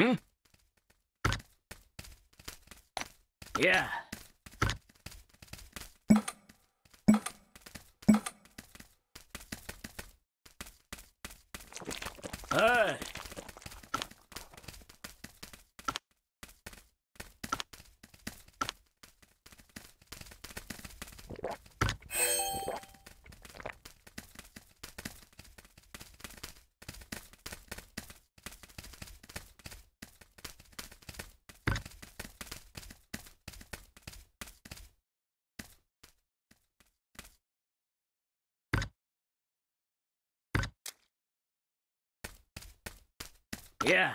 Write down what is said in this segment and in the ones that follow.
Hmm? Yeah. Yeah.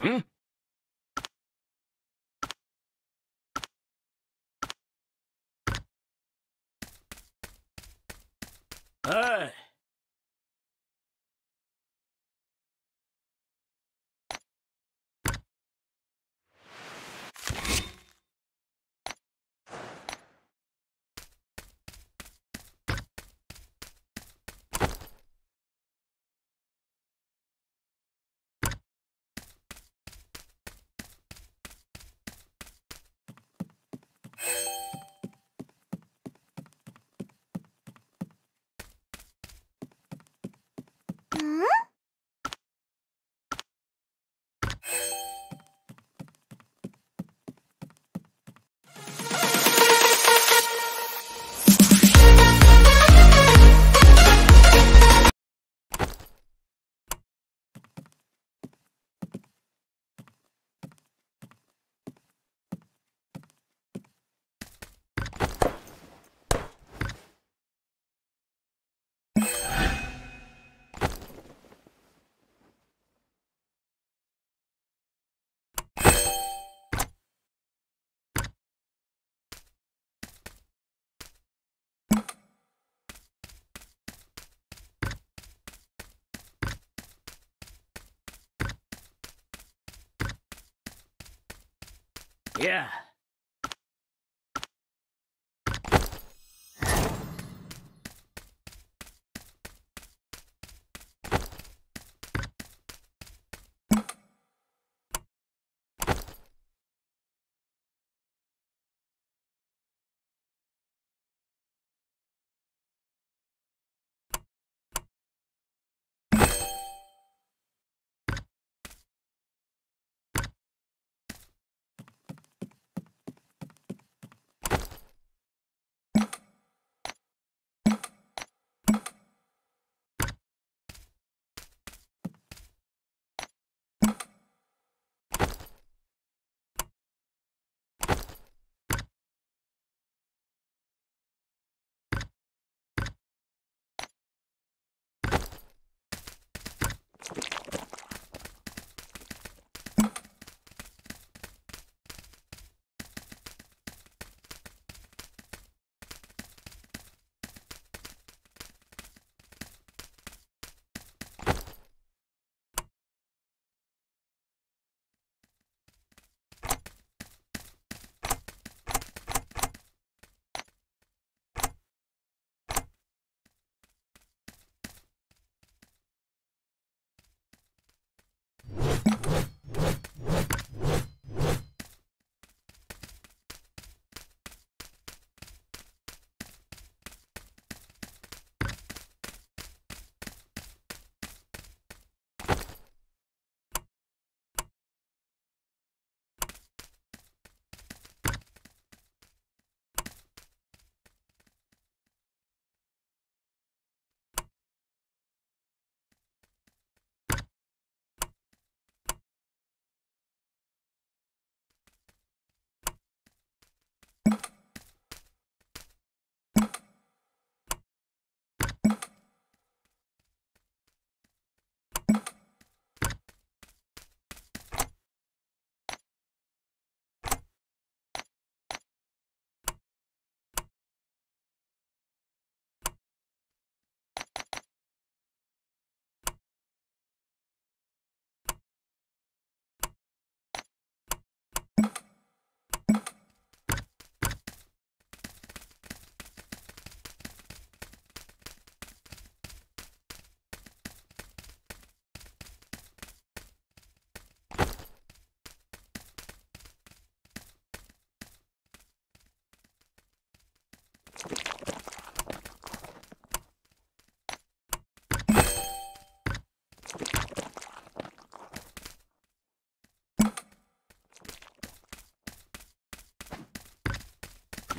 Hmm? Yeah.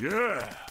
Yeah.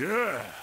Yeah.